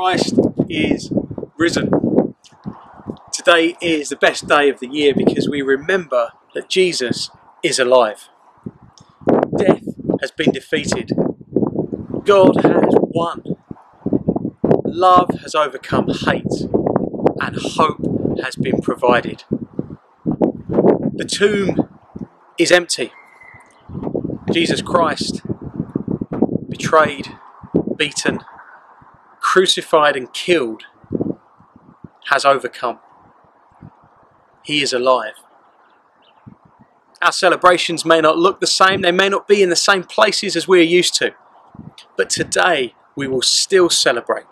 Christ is risen. Today is the best day of the year because we remember that Jesus is alive. Death has been defeated. God has won. Love has overcome hate and hope has been provided. The tomb is empty. Jesus Christ, betrayed, beaten, crucified and killed, has overcome. He is alive. Our celebrations may not look the same, they may not be in the same places as we're used to, but today we will still celebrate.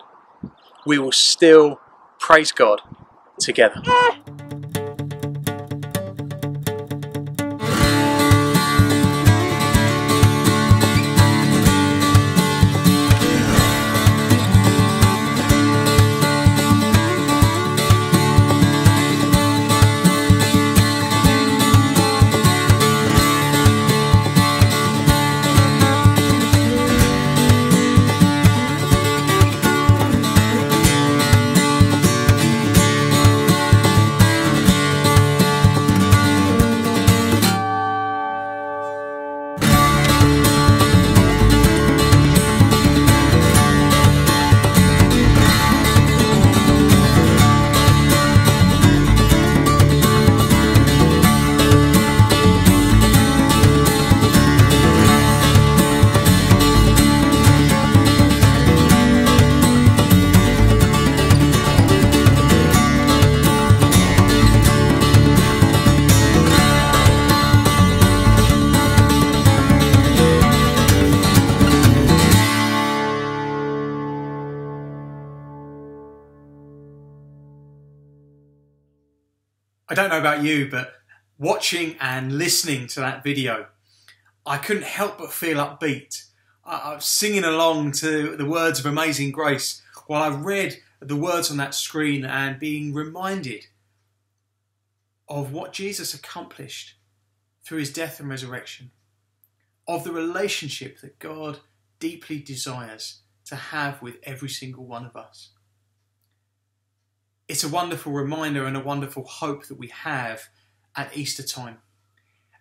We will still praise God together. I don't know about you, but watching and listening to that video, I couldn't help but feel upbeat. I, was singing along to the words of Amazing Grace while I read the words on that screen and being reminded of what Jesus accomplished through his death and resurrection, of the relationship that God deeply desires to have with every single one of us it's a wonderful reminder and a wonderful hope that we have at Easter time.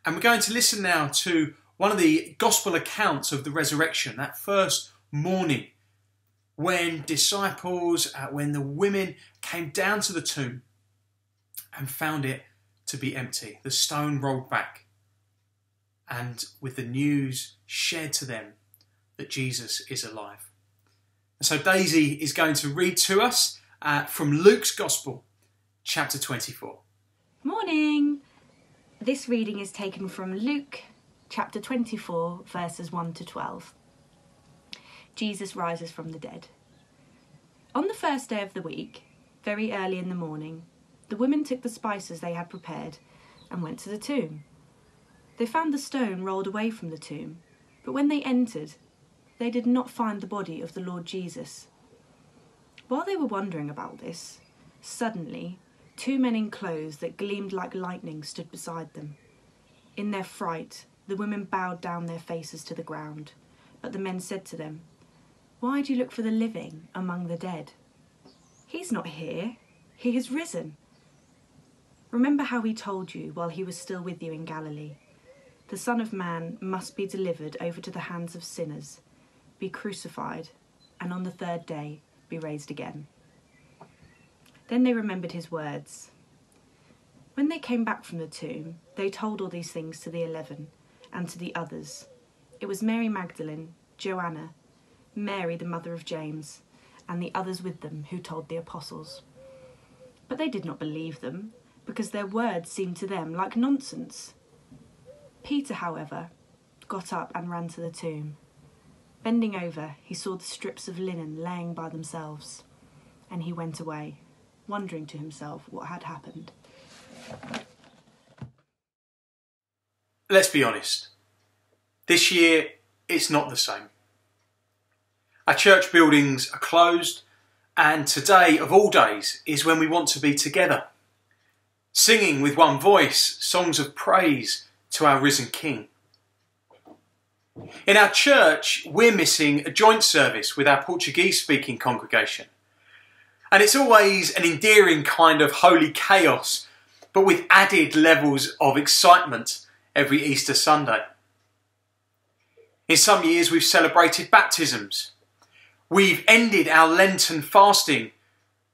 And we're going to listen now to one of the gospel accounts of the resurrection, that first morning when disciples, uh, when the women came down to the tomb and found it to be empty, the stone rolled back, and with the news shared to them that Jesus is alive. And so Daisy is going to read to us uh, from Luke's Gospel, chapter 24. Morning! This reading is taken from Luke chapter 24, verses 1 to 12. Jesus rises from the dead. On the first day of the week, very early in the morning, the women took the spices they had prepared and went to the tomb. They found the stone rolled away from the tomb, but when they entered, they did not find the body of the Lord Jesus. While they were wondering about this, suddenly two men in clothes that gleamed like lightning stood beside them. In their fright, the women bowed down their faces to the ground, but the men said to them, Why do you look for the living among the dead? He's not here, he has risen. Remember how he told you while he was still with you in Galilee. The Son of Man must be delivered over to the hands of sinners, be crucified, and on the third day be raised again. Then they remembered his words. When they came back from the tomb, they told all these things to the eleven and to the others. It was Mary Magdalene, Joanna, Mary the mother of James, and the others with them who told the apostles. But they did not believe them, because their words seemed to them like nonsense. Peter, however, got up and ran to the tomb. Bending over, he saw the strips of linen laying by themselves, and he went away, wondering to himself what had happened. Let's be honest. This year, it's not the same. Our church buildings are closed, and today, of all days, is when we want to be together, singing with one voice songs of praise to our risen King. In our church, we're missing a joint service with our Portuguese speaking congregation. And it's always an endearing kind of holy chaos, but with added levels of excitement every Easter Sunday. In some years, we've celebrated baptisms. We've ended our Lenten fasting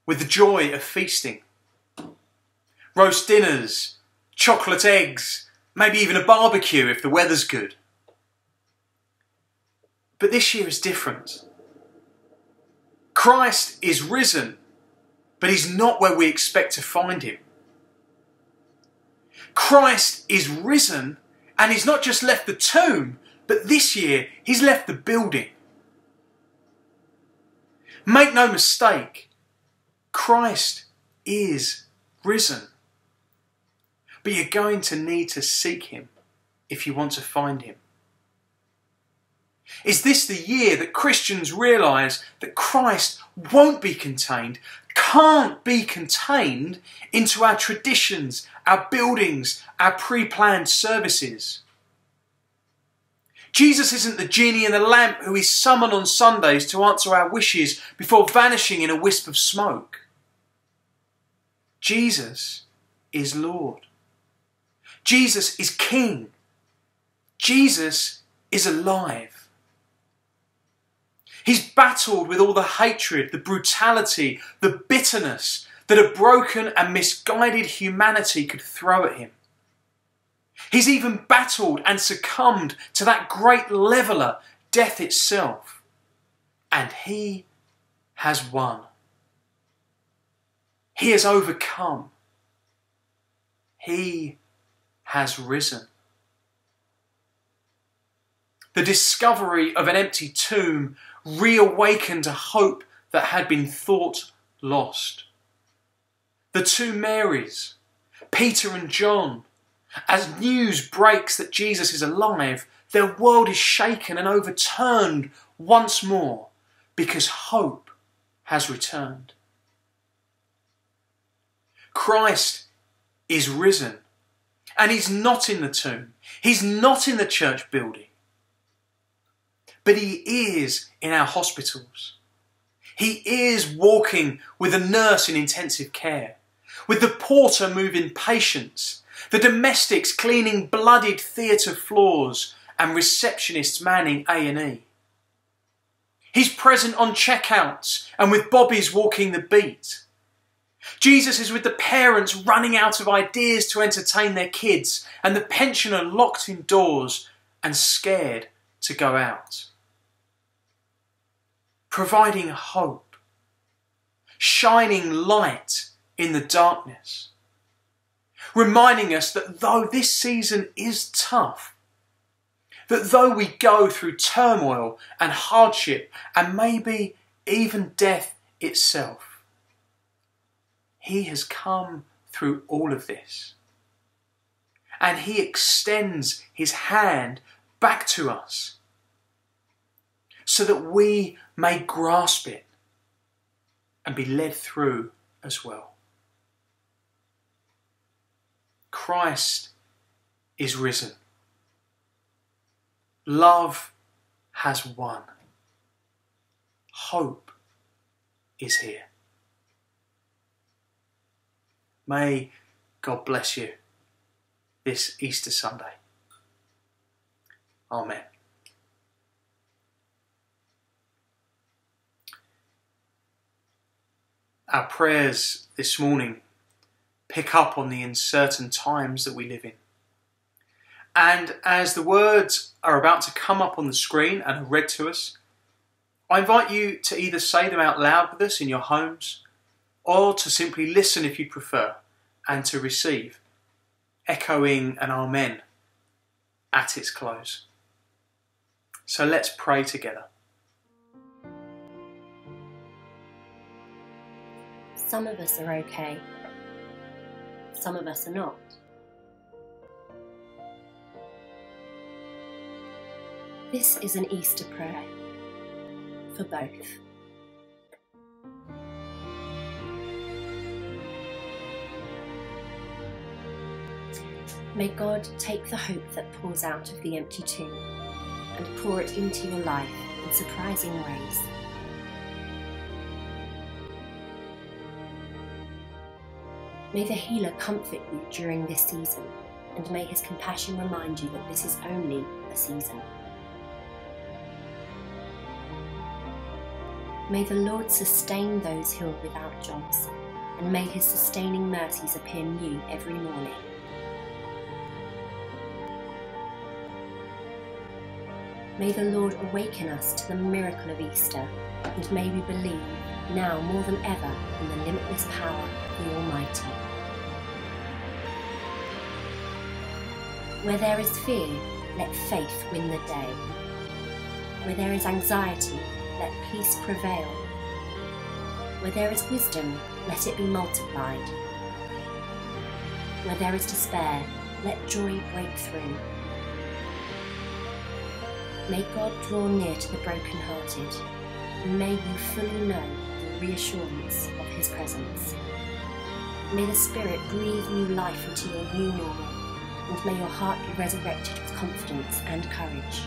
with the joy of feasting. Roast dinners, chocolate eggs, maybe even a barbecue if the weather's good. But this year is different. Christ is risen, but he's not where we expect to find him. Christ is risen, and he's not just left the tomb, but this year he's left the building. Make no mistake, Christ is risen. But you're going to need to seek him if you want to find him. Is this the year that Christians realise that Christ won't be contained, can't be contained into our traditions, our buildings, our pre planned services? Jesus isn't the genie in the lamp who is summoned on Sundays to answer our wishes before vanishing in a wisp of smoke. Jesus is Lord. Jesus is King. Jesus is alive. He's battled with all the hatred, the brutality, the bitterness that a broken and misguided humanity could throw at him. He's even battled and succumbed to that great leveller, death itself. And he has won. He has overcome. He has risen. The discovery of an empty tomb reawakened a hope that had been thought lost. The two Marys, Peter and John, as news breaks that Jesus is alive, their world is shaken and overturned once more because hope has returned. Christ is risen and he's not in the tomb, he's not in the church building, but he is in our hospitals. He is walking with a nurse in intensive care, with the porter moving patients the domestics cleaning bloodied theatre floors and receptionists manning A&E. He's present on checkouts and with bobbies walking the beat. Jesus is with the parents running out of ideas to entertain their kids and the pensioner locked indoors and scared to go out. Providing hope, shining light in the darkness reminding us that though this season is tough, that though we go through turmoil and hardship and maybe even death itself, He has come through all of this. And He extends His hand back to us so that we may grasp it and be led through as well. Christ is risen. Love has won. Hope is here. May God bless you this Easter Sunday. Amen. Our prayers this morning pick up on the uncertain times that we live in. And as the words are about to come up on the screen and are read to us, I invite you to either say them out loud with us in your homes or to simply listen if you prefer and to receive, echoing an Amen at its close. So let's pray together. Some of us are okay some of us are not. This is an Easter prayer for both. May God take the hope that pours out of the empty tomb and pour it into your life in surprising ways. May the healer comfort you during this season, and may his compassion remind you that this is only a season. May the Lord sustain those who are without jobs, and may his sustaining mercies appear new every morning. May the Lord awaken us to the miracle of Easter, and may we believe, now more than ever, in the limitless power of the Almighty. Where there is fear, let faith win the day. Where there is anxiety, let peace prevail. Where there is wisdom, let it be multiplied. Where there is despair, let joy break through. May God draw near to the brokenhearted, and may you fully know the reassurance of His presence. May the Spirit breathe new life into your new normal, and may your heart be resurrected with confidence and courage.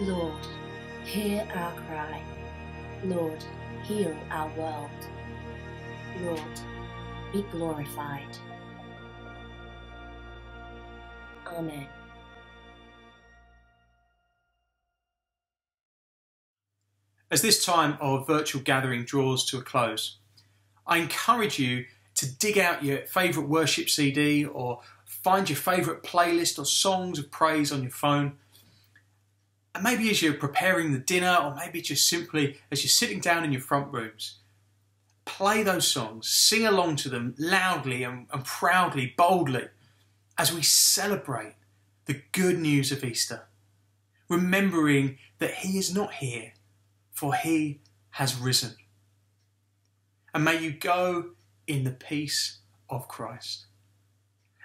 Lord, hear our cry. Lord, heal our world. Lord, be glorified. Amen. As this time of virtual gathering draws to a close, I encourage you to dig out your favourite worship CD or find your favourite playlist or songs of praise on your phone. And maybe as you're preparing the dinner, or maybe just simply as you're sitting down in your front rooms, play those songs, sing along to them loudly and, and proudly, boldly, as we celebrate the good news of Easter, remembering that He is not here, for He has risen. And may you go in the peace of Christ.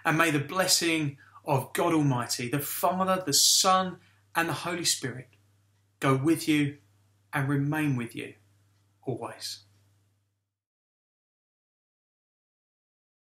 And may the blessing of God Almighty, the Father, the Son, and the Holy Spirit go with you and remain with you always.